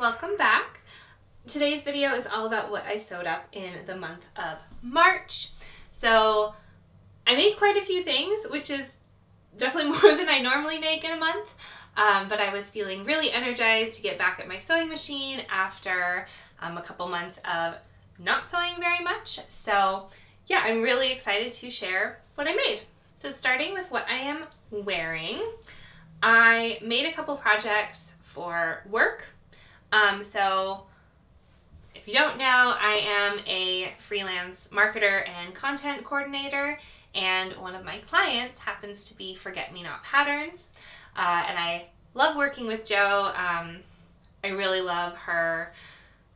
welcome back. Today's video is all about what I sewed up in the month of March. So I made quite a few things, which is definitely more than I normally make in a month. Um, but I was feeling really energized to get back at my sewing machine after um, a couple months of not sewing very much. So yeah, I'm really excited to share what I made. So starting with what I am wearing, I made a couple projects for work. Um, so if you don't know, I am a freelance marketer and content coordinator and one of my clients happens to be Forget Me Not Patterns. Uh, and I love working with Jo. Um, I really love her.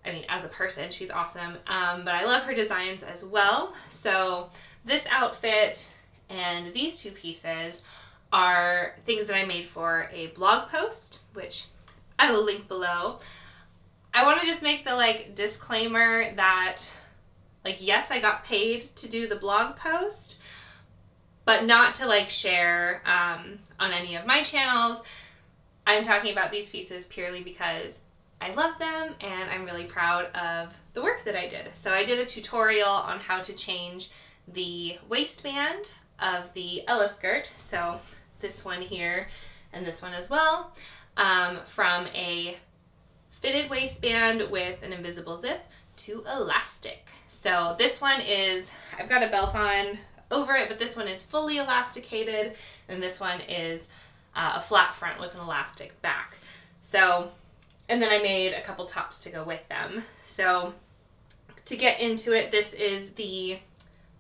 I mean, as a person, she's awesome. Um, but I love her designs as well. So this outfit and these two pieces are things that I made for a blog post, which I will link below. I want to just make the like disclaimer that like yes, I got paid to do the blog post, but not to like share um, on any of my channels. I'm talking about these pieces purely because I love them and I'm really proud of the work that I did. So I did a tutorial on how to change the waistband of the Ella skirt. So this one here and this one as well um, from a fitted waistband with an invisible zip to elastic. So this one is, I've got a belt on over it, but this one is fully elasticated and this one is uh, a flat front with an elastic back. So, and then I made a couple tops to go with them. So to get into it, this is the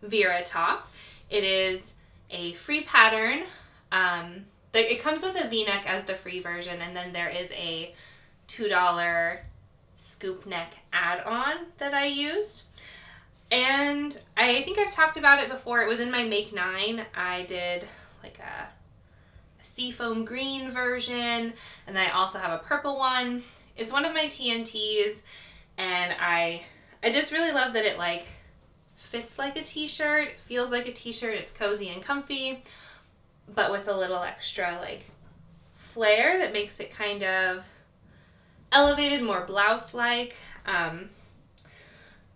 Vera top. It is a free pattern. Um, it comes with a v-neck as the free version, and then there is a $2 scoop neck add-on that I used. And I think I've talked about it before. It was in my Make 9. I did like a, a seafoam green version, and I also have a purple one. It's one of my TNTs, and I I just really love that it like fits like a t-shirt, feels like a t-shirt, it's cozy and comfy, but with a little extra like flare that makes it kind of elevated, more blouse-like. Um,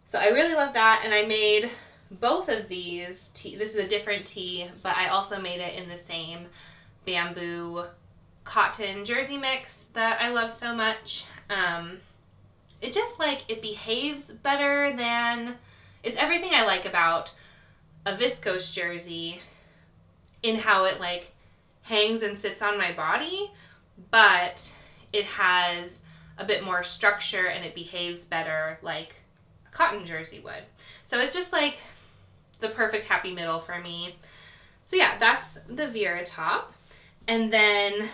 so I really love that, and I made both of these tee. This is a different tee, but I also made it in the same bamboo cotton jersey mix that I love so much. Um, it just like, it behaves better than it's everything I like about a viscose jersey in how it like hangs and sits on my body, but it has a bit more structure and it behaves better like a cotton jersey would. So it's just like the perfect happy middle for me. So yeah, that's the Vera top. And then,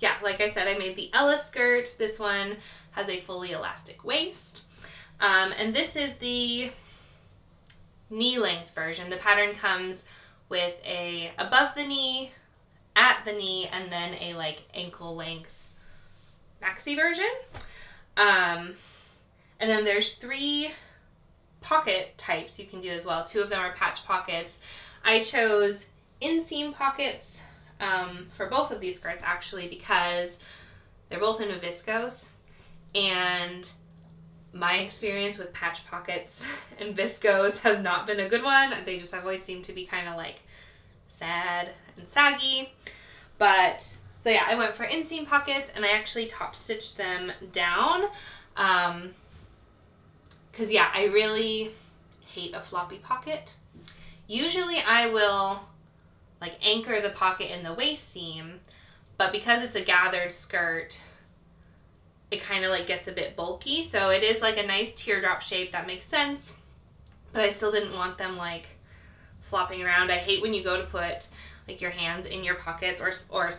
yeah, like I said, I made the Ella skirt. This one has a fully elastic waist. Um, and this is the knee length version. The pattern comes with a above the knee, at the knee, and then a like ankle length maxi version. Um, and then there's three pocket types you can do as well. Two of them are patch pockets. I chose inseam pockets um, for both of these skirts actually because they're both in a viscose and my experience with patch pockets and viscose has not been a good one. They just have always seem to be kind of like sad and saggy. But so yeah, I went for inseam pockets and I actually top stitched them down. Um, Cause yeah, I really hate a floppy pocket. Usually I will like anchor the pocket in the waist seam, but because it's a gathered skirt, it kind of like gets a bit bulky. So it is like a nice teardrop shape. That makes sense. But I still didn't want them like flopping around. I hate when you go to put like your hands in your pockets or, or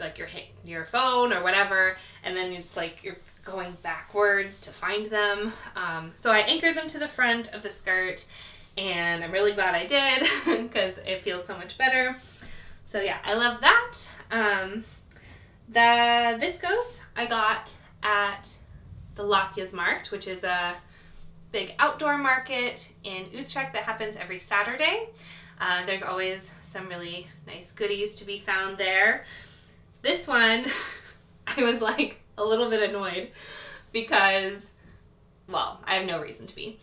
like your, your phone or whatever. And then it's like you're going backwards to find them. Um, so I anchored them to the front of the skirt and I'm really glad I did because it feels so much better. So yeah, I love that. Um, the viscose I got at the Lapjesmarkt, which is a big outdoor market in Utrecht that happens every Saturday. Uh, there's always some really nice goodies to be found there. This one, I was like a little bit annoyed because, well, I have no reason to be.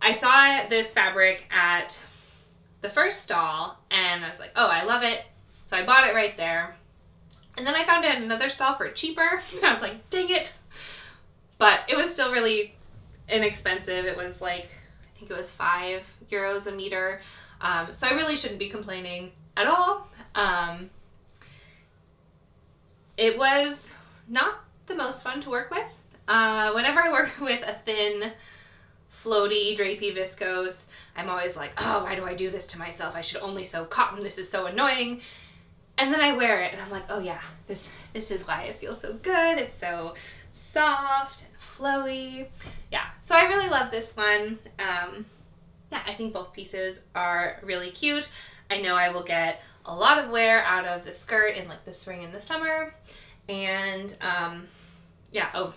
I saw this fabric at the first stall and I was like, oh, I love it. So I bought it right there. And then I found it at another stall for cheaper. And I was like, dang it. But it was still really inexpensive. It was like, I think it was five euros a meter. Um, so I really shouldn't be complaining at all. Um, it was not the most fun to work with. Uh, whenever I work with a thin, floaty, drapey viscose, I'm always like, oh, why do I do this to myself? I should only sew cotton. This is so annoying. And then I wear it and I'm like, oh yeah, this this is why it feels so good. It's so soft and flowy. Yeah, so I really love this one. Um, yeah, I think both pieces are really cute. I know I will get a lot of wear out of the skirt in like the spring and the summer. And um, yeah, oh,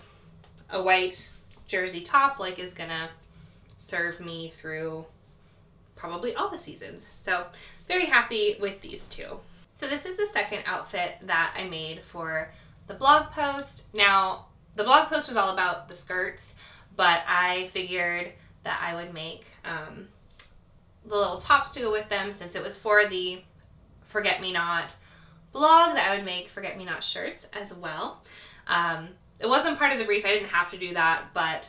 a white jersey top like is gonna serve me through probably all the seasons. So very happy with these two. So this is the second outfit that I made for the blog post. Now, the blog post was all about the skirts, but I figured that I would make um, the little tops to go with them since it was for the Forget Me Not blog that I would make Forget Me Not shirts as well. Um, it wasn't part of the brief, I didn't have to do that, but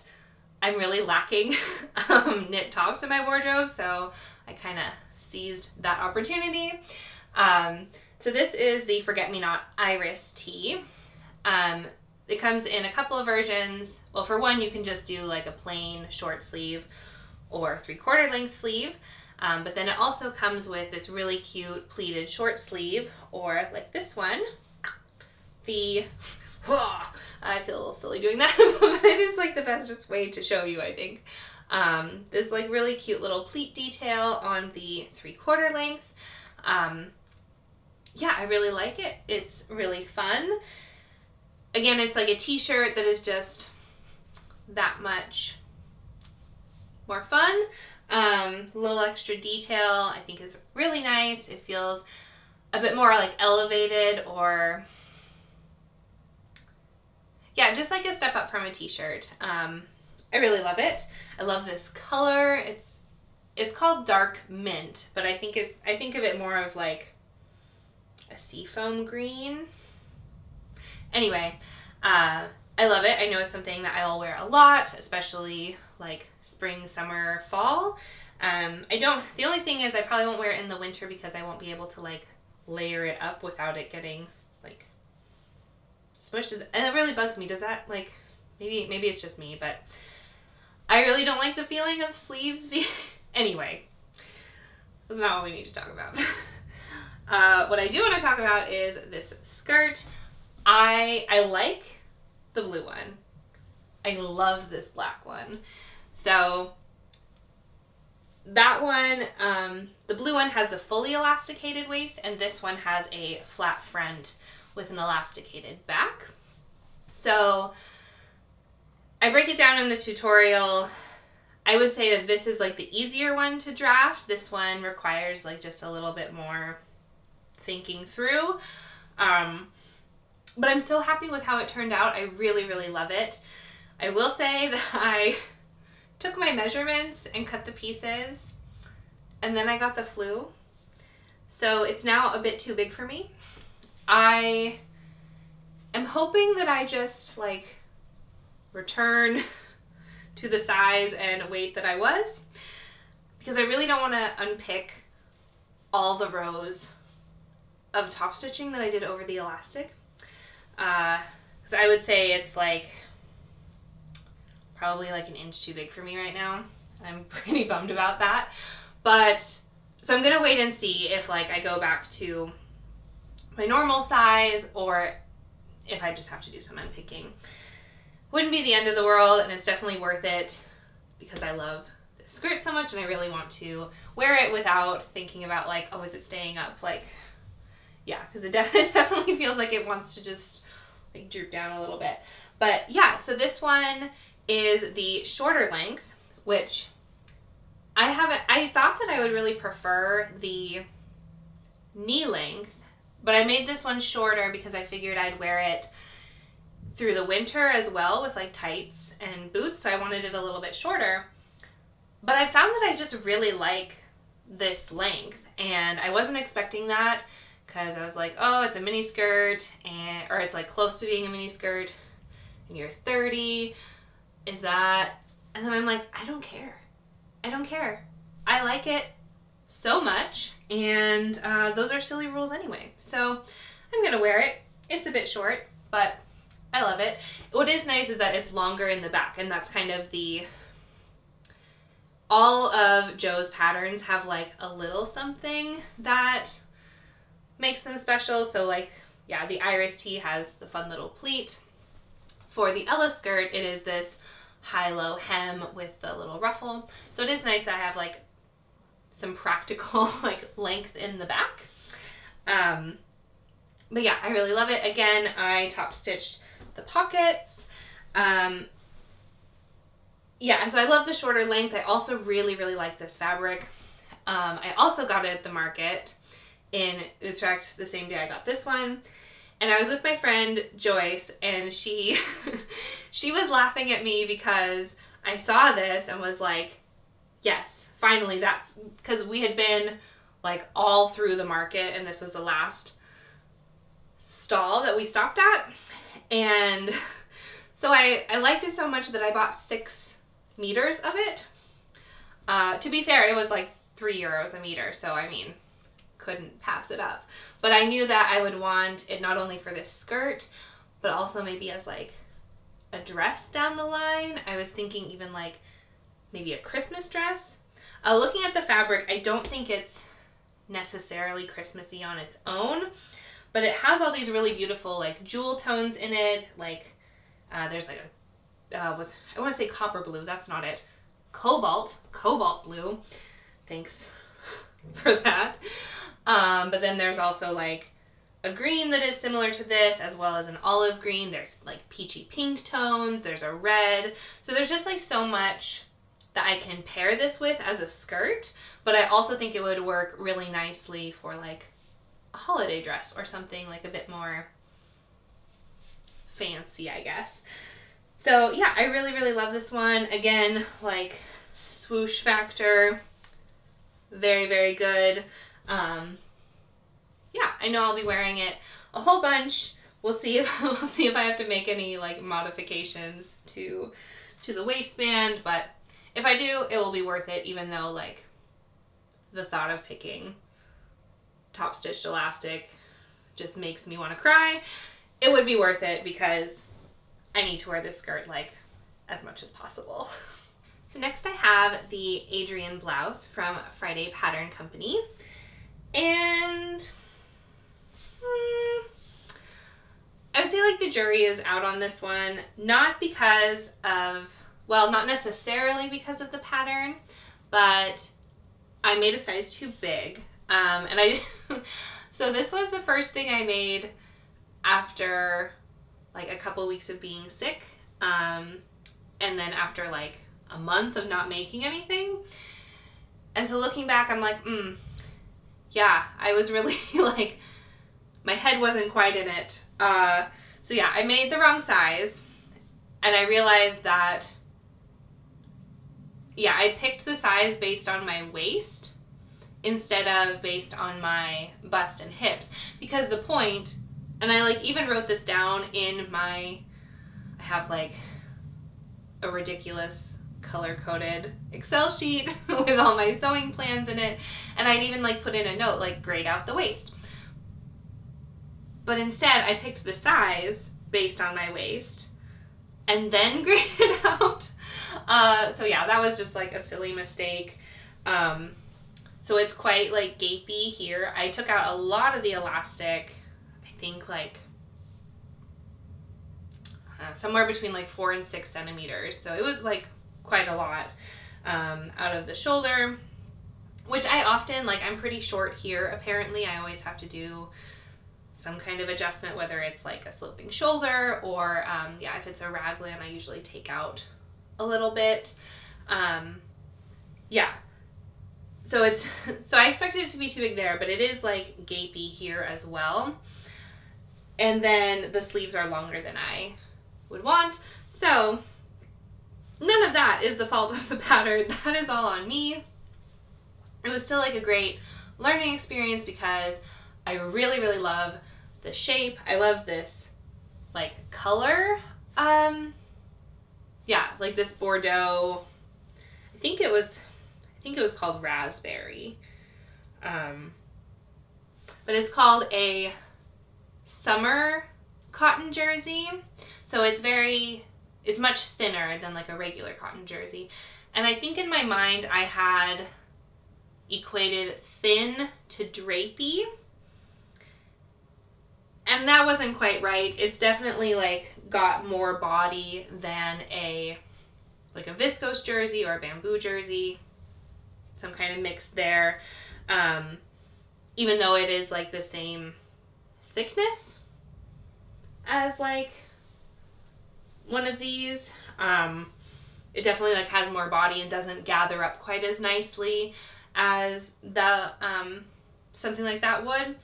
I'm really lacking um, knit tops in my wardrobe, so I kind of seized that opportunity. Um, so this is the Forget Me Not Iris tee. Um, it comes in a couple of versions. Well, for one, you can just do like a plain short sleeve or three quarter length sleeve. Um, but then it also comes with this really cute pleated short sleeve or like this one, the, I feel a little silly doing that, but it is like the best way to show you, I think. Um, this like really cute little pleat detail on the three quarter length. Um, yeah, I really like it. It's really fun. Again, it's like a t-shirt that is just that much more fun. Um, a little extra detail I think is really nice. It feels a bit more like elevated or yeah, just like a step up from a t-shirt. Um, I really love it. I love this color. It's it's called dark mint, but I think it's I think of it more of like a seafoam green. Anyway, uh, I love it. I know it's something that I will wear a lot, especially like spring, summer, fall. Um, I don't, the only thing is I probably won't wear it in the winter because I won't be able to like layer it up without it getting like smushed. And it really bugs me. Does that like, maybe, maybe it's just me, but I really don't like the feeling of sleeves. Anyway, that's not what we need to talk about. uh, what I do want to talk about is this skirt. I I like the blue one. I love this black one. So that one, um, the blue one has the fully elasticated waist and this one has a flat front with an elasticated back. So I break it down in the tutorial. I would say that this is like the easier one to draft. This one requires like just a little bit more thinking through. Um, but I'm so happy with how it turned out. I really, really love it. I will say that I took my measurements and cut the pieces and then I got the flu. So it's now a bit too big for me. I am hoping that I just like return to the size and weight that I was because I really don't want to unpick all the rows of top stitching that I did over the elastic. Because uh, I would say it's like probably like an inch too big for me right now. I'm pretty bummed about that. But, so I'm gonna wait and see if like I go back to my normal size or if I just have to do some unpicking. Wouldn't be the end of the world and it's definitely worth it because I love this skirt so much and I really want to wear it without thinking about like, oh, is it staying up? Like, yeah, because it, it definitely feels like it wants to just like droop down a little bit. But yeah, so this one is the shorter length, which I haven't, I thought that I would really prefer the knee length, but I made this one shorter because I figured I'd wear it through the winter as well with like tights and boots, so I wanted it a little bit shorter. But I found that I just really like this length, and I wasn't expecting that because I was like, oh, it's a mini skirt, and or it's like close to being a mini skirt, and you're 30. Is that? And then I'm like, I don't care. I don't care. I like it so much, and uh, those are silly rules anyway. So I'm gonna wear it. It's a bit short, but I love it. What is nice is that it's longer in the back, and that's kind of the all of Jo's patterns have like a little something that makes them special. So like, yeah, the Iris tee has the fun little pleat. For the Ella skirt, it is this high-low hem with the little ruffle. So it is nice that I have like some practical like length in the back. Um, but yeah, I really love it. Again, I top stitched the pockets. Um, yeah, so I love the shorter length. I also really, really like this fabric. Um, I also got it at the market in Utrecht the same day I got this one. And I was with my friend Joyce and she she was laughing at me because I saw this and was like, yes, finally that's because we had been like all through the market and this was the last stall that we stopped at. And so I, I liked it so much that I bought six meters of it. Uh, to be fair, it was like three euros a meter, so I mean, couldn't pass it up. But I knew that I would want it not only for this skirt, but also maybe as like a dress down the line. I was thinking even like maybe a Christmas dress. Uh, looking at the fabric, I don't think it's necessarily Christmassy on its own, but it has all these really beautiful like jewel tones in it. Like uh, there's like a, uh, what, I want to say copper blue, that's not it. Cobalt, cobalt blue. Thanks for that. Um, but then there's also like a green that is similar to this as well as an olive green. There's like peachy pink tones. There's a red. So there's just like so much that I can pair this with as a skirt. But I also think it would work really nicely for like a holiday dress or something like a bit more fancy, I guess. So yeah, I really, really love this one. Again, like swoosh factor, very, very good. Um, yeah, I know I'll be wearing it a whole bunch. We'll see if we'll see if I have to make any like modifications to to the waistband, but if I do, it will be worth it even though like the thought of picking top stitched elastic just makes me want to cry. It would be worth it because I need to wear this skirt like as much as possible. So next I have the Adrienne blouse from Friday Pattern Company. And hmm, I would say like the jury is out on this one, not because of, well, not necessarily because of the pattern, but I made a size too big. Um, and I, so this was the first thing I made after like a couple weeks of being sick. Um, and then after like a month of not making anything. And so looking back, I'm like, hmm, yeah, I was really like, my head wasn't quite in it. Uh, so yeah, I made the wrong size and I realized that, yeah, I picked the size based on my waist instead of based on my bust and hips because the point, and I like even wrote this down in my, I have like a ridiculous color coded Excel sheet with all my sewing plans in it. And I'd even like put in a note like grade out the waist. But instead I picked the size based on my waist and then graded out. Uh, so yeah, that was just like a silly mistake. Um, so it's quite like gapey here. I took out a lot of the elastic, I think like uh, somewhere between like four and six centimeters. So it was like quite a lot um, out of the shoulder, which I often, like I'm pretty short here apparently. I always have to do some kind of adjustment, whether it's like a sloping shoulder or um, yeah, if it's a raglan, I usually take out a little bit. Um, yeah. So it's, so I expected it to be too big there, but it is like gapey here as well. And then the sleeves are longer than I would want. So none of that is the fault of the pattern. That is all on me. It was still like a great learning experience because I really, really love the shape. I love this like color. Um, yeah, like this Bordeaux. I think it was, I think it was called raspberry. Um, but it's called a summer cotton jersey. So it's very, it's much thinner than like a regular cotton jersey. And I think in my mind I had equated thin to drapey. And that wasn't quite right. It's definitely like got more body than a like a viscose jersey or a bamboo jersey. Some kind of mix there. Um, even though it is like the same thickness as like one of these. Um, it definitely like has more body and doesn't gather up quite as nicely as the um, something like that would.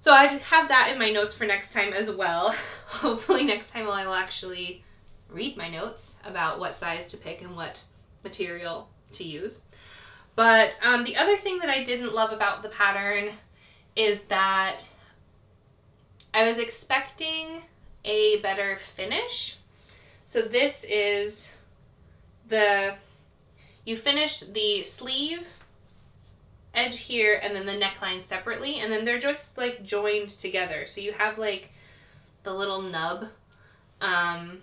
So I'd have that in my notes for next time as well. Hopefully next time I will actually read my notes about what size to pick and what material to use. But um, the other thing that I didn't love about the pattern is that I was expecting a better finish. So this is the, you finish the sleeve edge here and then the neckline separately and then they're just like joined together. So you have like the little nub um,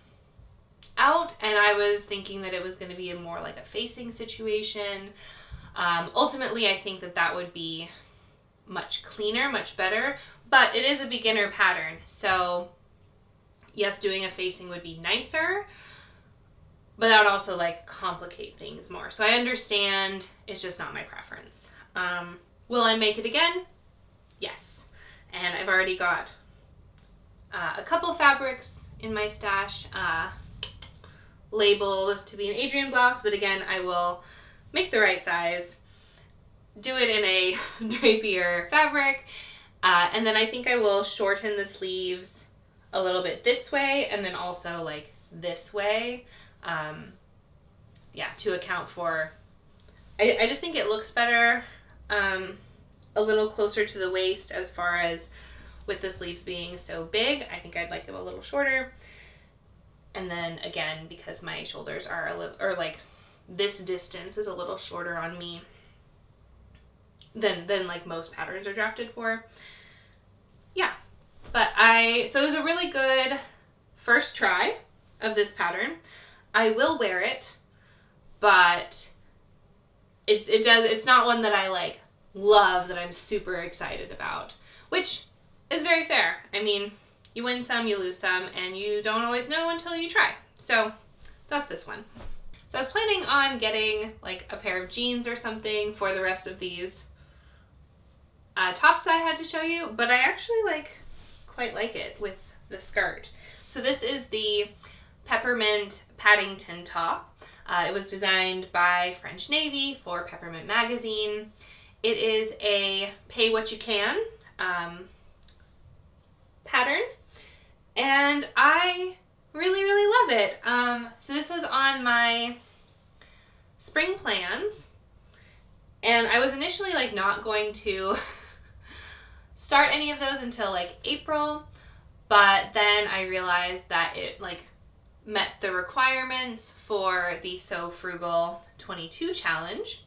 out and I was thinking that it was going to be a more like a facing situation. Um, ultimately, I think that that would be much cleaner, much better, but it is a beginner pattern. So yes, doing a facing would be nicer, but that would also like complicate things more. So I understand it's just not my preference. Um, will I make it again? Yes. And I've already got uh, a couple fabrics in my stash uh, labeled to be an Adrienne blouse, but again, I will make the right size, do it in a drapier fabric, uh, and then I think I will shorten the sleeves a little bit this way and then also like this way. Um, yeah, to account for, I, I just think it looks better um, a little closer to the waist as far as with the sleeves being so big. I think I'd like them a little shorter. And then again, because my shoulders are a little, or like this distance is a little shorter on me than, than like most patterns are drafted for. Yeah, but I, so it was a really good first try of this pattern. I will wear it, but it's, it does, it's not one that I like love that I'm super excited about, which is very fair. I mean, you win some, you lose some, and you don't always know until you try. So that's this one. So I was planning on getting like a pair of jeans or something for the rest of these uh, tops that I had to show you, but I actually like quite like it with the skirt. So this is the Peppermint Paddington top. Uh, it was designed by French Navy for Peppermint Magazine. It is a pay what you can um, pattern and I really, really love it. Um, so this was on my spring plans and I was initially like not going to start any of those until like April, but then I realized that it like met the requirements for the Sew Frugal 22 challenge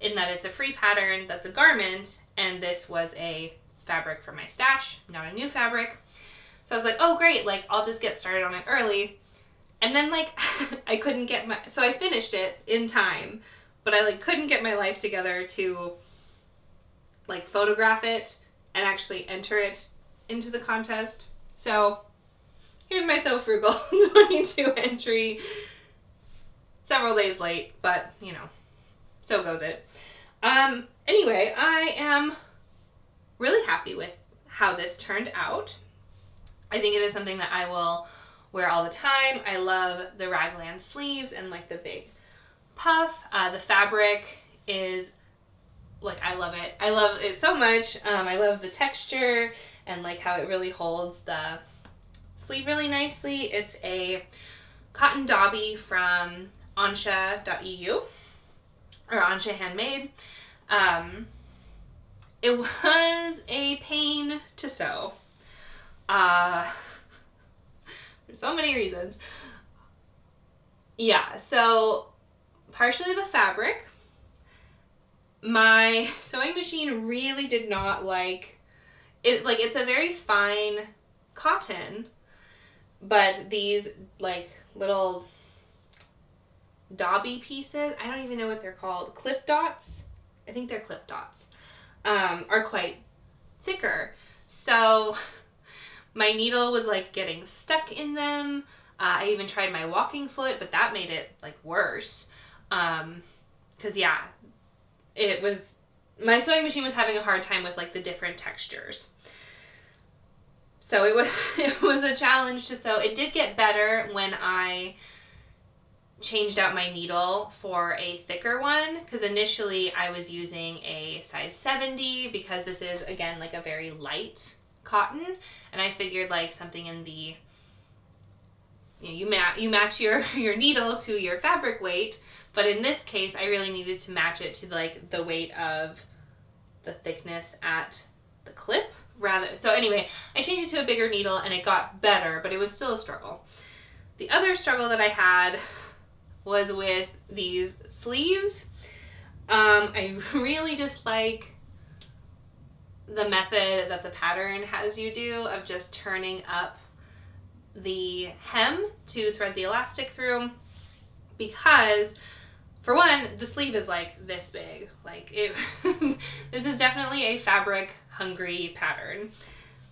in that it's a free pattern that's a garment and this was a fabric for my stash, not a new fabric. So I was like, oh great, like I'll just get started on it early. And then like I couldn't get my, so I finished it in time, but I like couldn't get my life together to like photograph it and actually enter it into the contest. So here's my Sew Frugal 22 entry. Several days late, but you know, so goes it. Um, anyway, I am really happy with how this turned out. I think it is something that I will wear all the time. I love the raglan sleeves and like the big puff. Uh, the fabric is like I love it. I love it so much. Um, I love the texture and like how it really holds the sleeve really nicely. It's a cotton dobby from ansje.eu or Ansje Handmade. Um, it was a pain to sew. Uh, for so many reasons. Yeah, so partially the fabric. My sewing machine really did not like it like it's a very fine cotton, but these like little dobby pieces, I don't even know what they're called, clip dots. I think they're clip dots. Um, are quite thicker. So my needle was like getting stuck in them. Uh, I even tried my walking foot, but that made it like worse. Um, cause yeah, it was, my sewing machine was having a hard time with like the different textures. So it was, it was a challenge to sew. It did get better when I changed out my needle for a thicker one because initially I was using a size 70 because this is again like a very light cotton and I figured like something in the you know, you, ma- you match your your needle to your fabric weight but in this case I really needed to match it to like the weight of the thickness at the clip rather so anyway I changed it to a bigger needle and it got better but it was still a struggle the other struggle that I had was with these sleeves. Um, I really dislike the method that the pattern has you do of just turning up the hem to thread the elastic through because for one the sleeve is like this big like it this is definitely a fabric hungry pattern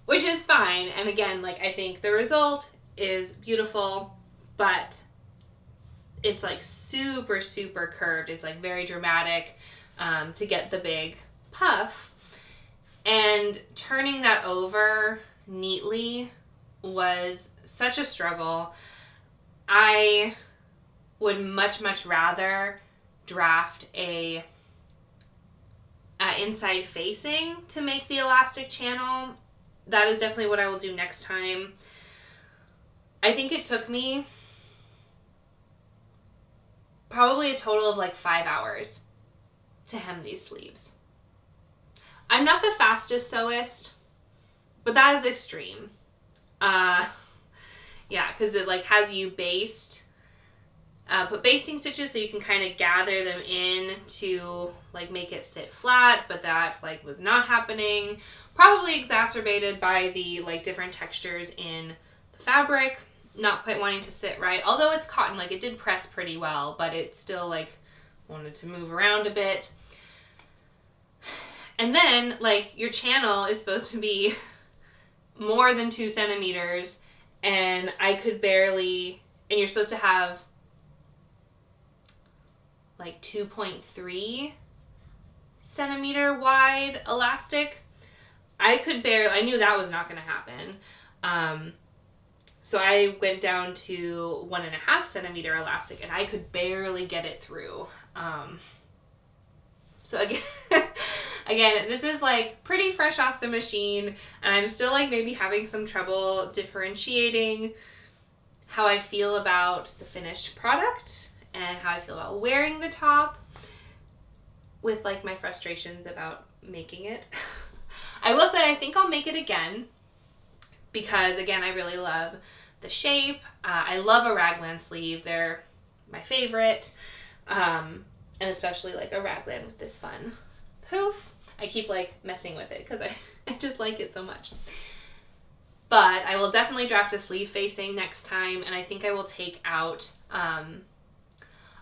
which is fine and again like i think the result is beautiful but it's like super, super curved. It's like very dramatic um, to get the big puff. And turning that over neatly was such a struggle. I would much, much rather draft a, inside facing to make the elastic channel. That is definitely what I will do next time. I think it took me probably a total of like five hours to hem these sleeves. I'm not the fastest sewist, but that is extreme. Uh, yeah, because it like has you based, uh, put basting stitches so you can kind of gather them in to like make it sit flat, but that like was not happening. Probably exacerbated by the like different textures in the fabric not quite wanting to sit right. Although it's cotton, like it did press pretty well, but it still like wanted to move around a bit. And then like your channel is supposed to be more than two centimeters and I could barely, and you're supposed to have like 2.3 centimeter wide elastic. I could barely, I knew that was not going to happen. Um, so I went down to one and a half centimeter elastic and I could barely get it through. Um, so again, again, this is like pretty fresh off the machine and I'm still like maybe having some trouble differentiating how I feel about the finished product and how I feel about wearing the top with like my frustrations about making it. I will say I think I'll make it again because again, I really love the shape. Uh, I love a raglan sleeve. They're my favorite. Um, and especially like a raglan with this fun poof. I keep like messing with it because I, I just like it so much. But I will definitely draft a sleeve facing next time and I think I will take out um,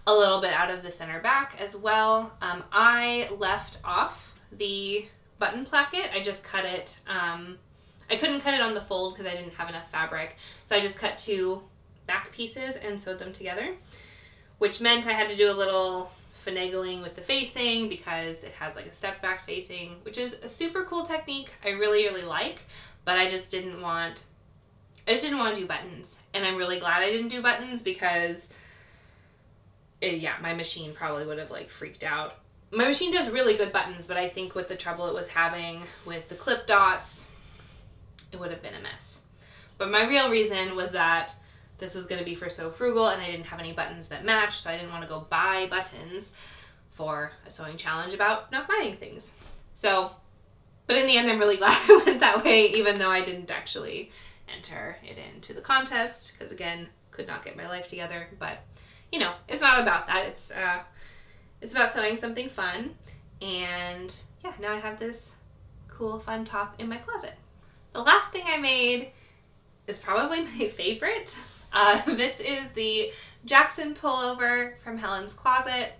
a little bit out of the center back as well. Um, I left off the button placket. I just cut it um, I couldn't cut it on the fold because I didn't have enough fabric. So I just cut two back pieces and sewed them together, which meant I had to do a little finagling with the facing because it has like a step back facing, which is a super cool technique I really, really like, but I just didn't want, I just didn't want to do buttons. And I'm really glad I didn't do buttons because it, yeah, my machine probably would have like freaked out. My machine does really good buttons, but I think with the trouble it was having with the clip dots it would have been a mess. But my real reason was that this was going to be for Sew Frugal and I didn't have any buttons that matched, so I didn't want to go buy buttons for a sewing challenge about not buying things. So, but in the end, I'm really glad I went that way, even though I didn't actually enter it into the contest, because again, could not get my life together. But, you know, it's not about that. It's, uh, it's about sewing something fun. And yeah, now I have this cool, fun top in my closet. The last thing I made is probably my favorite. Uh, this is the Jackson pullover from Helen's Closet.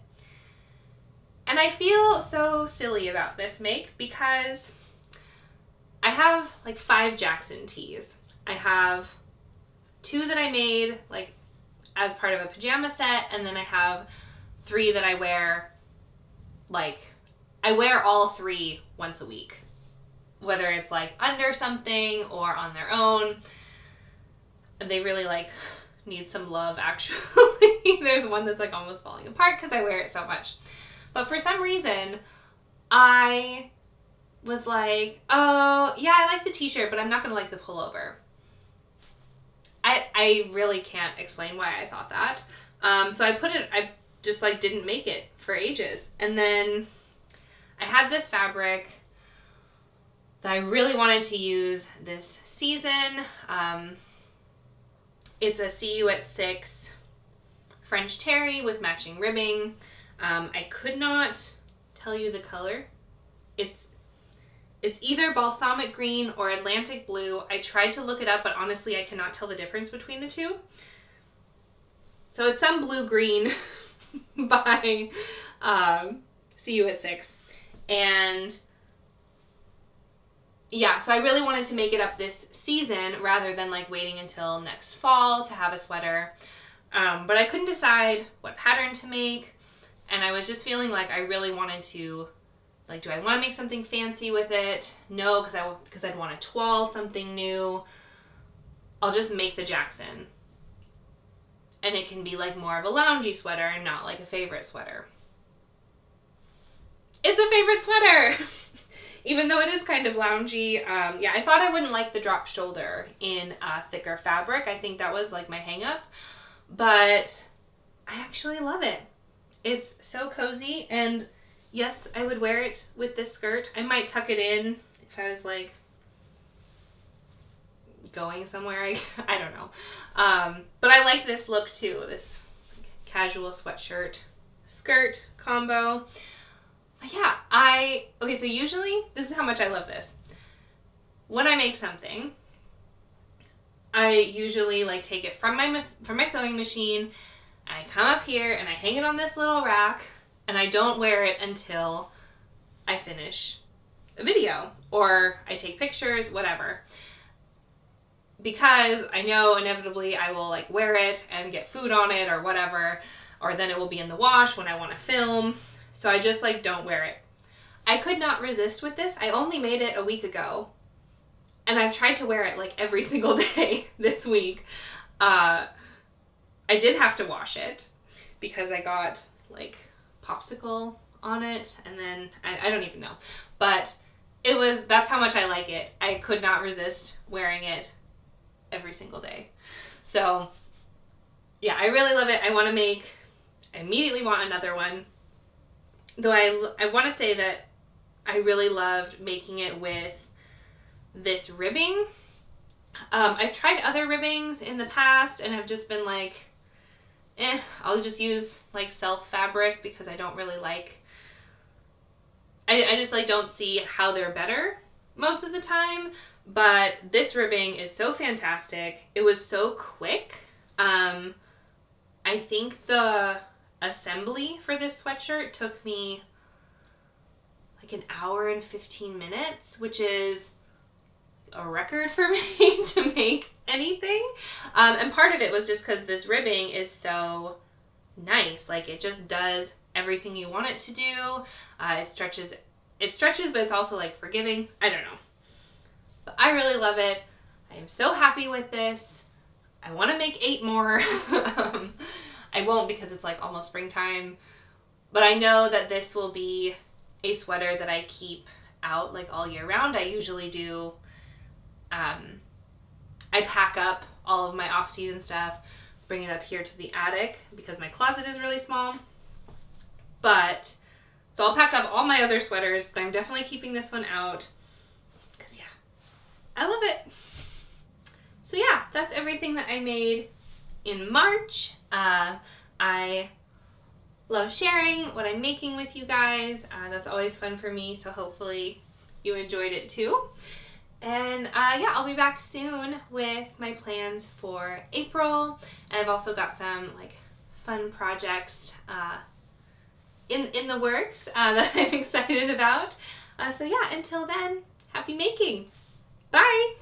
And I feel so silly about this make because I have like five Jackson tees. I have two that I made like as part of a pajama set, and then I have three that I wear like I wear all three once a week. Whether it's like under something or on their own. They really like need some love actually. There's one that's like almost falling apart because I wear it so much. But for some reason, I was like, oh, yeah, I like the t-shirt, but I'm not going to like the pullover. I, I really can't explain why I thought that. Um, so I put it, I just like didn't make it for ages. And then I had this fabric that I really wanted to use this season. Um, it's a See You at 6 French terry with matching ribbing. Um, I could not tell you the color. It's it's either balsamic green or Atlantic blue. I tried to look it up, but honestly, I cannot tell the difference between the two. So it's some blue green by um, See You at 6. And yeah, so I really wanted to make it up this season rather than like waiting until next fall to have a sweater. Um, but I couldn't decide what pattern to make and I was just feeling like I really wanted to like do I want to make something fancy with it? No, because I because I'd want to twirl something new. I'll just make the Jackson. And it can be like more of a loungy sweater and not like a favorite sweater. It's a favorite sweater! Even though it is kind of loungy. Um, yeah, I thought I wouldn't like the drop shoulder in a thicker fabric. I think that was like my hang up. But I actually love it. It's so cozy and yes, I would wear it with this skirt. I might tuck it in if I was like going somewhere. I, I don't know. Um, but I like this look too. This casual sweatshirt skirt combo. Yeah, I, okay, so usually this is how much I love this. When I make something, I usually like take it from my from my sewing machine I come up here and I hang it on this little rack and I don't wear it until I finish a video or I take pictures, whatever. Because I know inevitably I will like wear it and get food on it or whatever, or then it will be in the wash when I want to film. So I just like don't wear it. I could not resist with this. I only made it a week ago and I've tried to wear it like every single day this week. Uh, I did have to wash it because I got like popsicle on it and then I, I don't even know. But it was that's how much I like it. I could not resist wearing it every single day. So yeah, I really love it. I want to make I immediately want another one. Though I I want to say that I really loved making it with this ribbing. Um, I've tried other ribbings in the past and have just been like, eh, I'll just use like self fabric because I don't really like, I, I just like don't see how they're better most of the time. But this ribbing is so fantastic. It was so quick. Um, I think the assembly for this sweatshirt took me like an hour and 15 minutes, which is a record for me to make anything. Um, and part of it was just because this ribbing is so nice. Like it just does everything you want it to do. Uh, it stretches, it stretches, but it's also like forgiving. I don't know. But I really love it. I am so happy with this. I want to make eight more. um, I won't because it's like almost springtime. But I know that this will be a sweater that I keep out like all year round. I usually do um, I pack up all of my off-season stuff, bring it up here to the attic because my closet is really small. But, so I'll pack up all my other sweaters, but I'm definitely keeping this one out because, yeah, I love it. So yeah, that's everything that I made in March. Uh, I love sharing what I'm making with you guys. Uh, that's always fun for me, so hopefully you enjoyed it too. And uh, yeah, I'll be back soon with my plans for April. And I've also got some like fun projects uh, in, in the works uh, that I'm excited about. Uh, so yeah, until then, happy making. Bye!